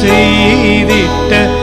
செய்திட்ட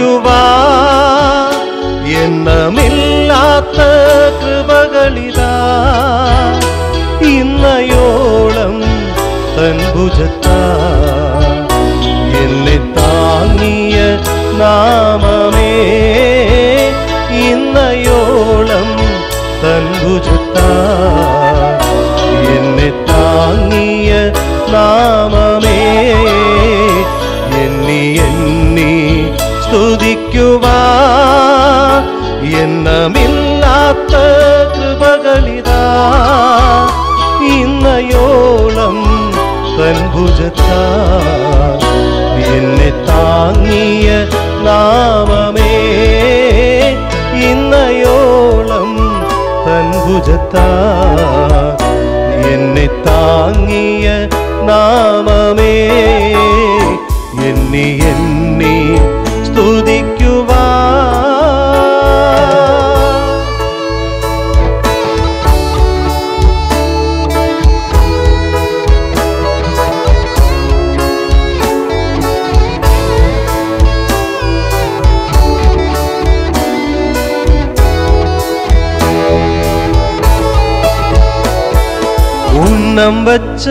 നിറയുവാ എന്നമില്ലാത്ത കൃപകളിതാ. ഇന്നയോളം തൻഭുജത്താ. എന്നെ താങ്ങിയ നാമമേ ഇന്നയോളം തൻഭുജത്താ. താങ്ങിയ നാമമേ. ഇന്നയോളം തൻഭുജത്താ എന്നെ താങ്ങിയ നാമമേ. എന്നെ എണ്ണി വച്ച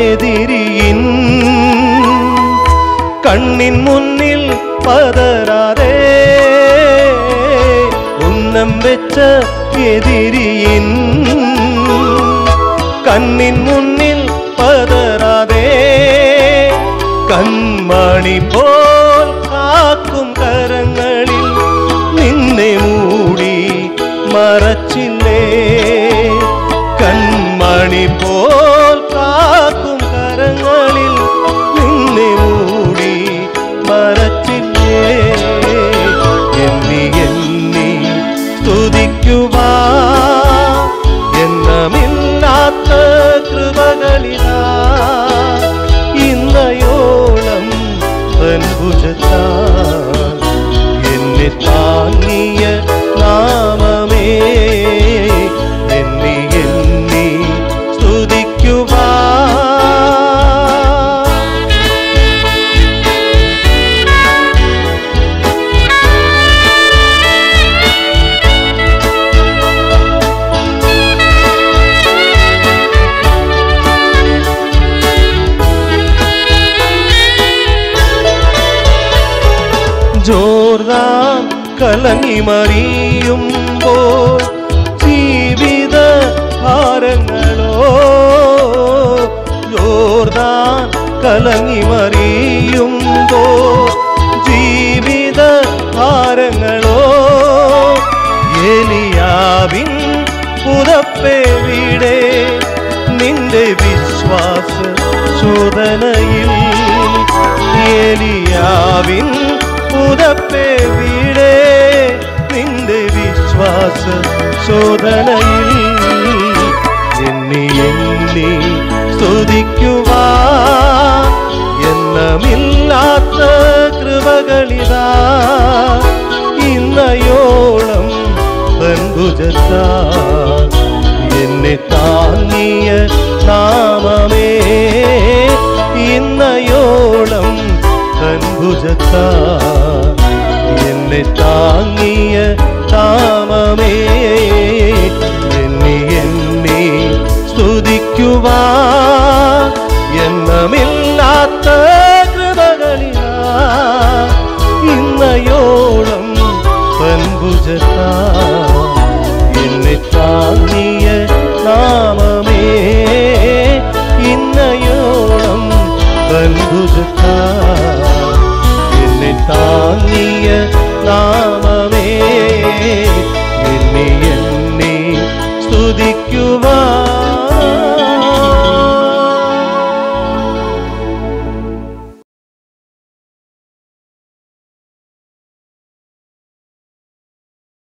എതിരിയിൻ കണ്ണിൻ മുന്നിൽ പതരാതെ ഉന്നം വെച്ച എതിരിയിൻ കണ്ണിൻ മുന്നിൽ പതരാതെ കൺമണി പോൽ കാക്കും കരങ്ങളിൽ നിന്നെ മൂടി മറച്ചില്ലേ? കൺമണി പോൽ താങ്ങിയ നാമമേ. എണ്ണി എണ്ണി സ്തുതിക്കുവാ. ജോർദാൻ കലങ്ങി മറിയുമ്പോൾ ജീവിത ഭാരങ്ങളോ ജോർദാൻ കലങ്ങി മറിയുമ്പോൾ ജീവിത ഭാരങ്ങളോ എലിയാവിൻ പുതപ്പെവിടെ നിന്റെ വിശ്വാസ ചോദനയിൽ എലിയാവിൻ പുതപ്പേ പുതപ്പെവിടെ നിന്റെ വിശ്വാസ ശോധനയിൽ എന്നെ എന്നെ സ്തുതിക്കുവാ. എന്നമില്ലാത്ത കൃപകളിതാ. ഇന്നയോളം ബന്ധുജത്താ. എന്നെ താങ്ങിയ നാമമേ. ഇന്നയോളം തൻഭുജത്താ പൻഭുജത്താ എന്നെ താങ്ങിയ നാമമേ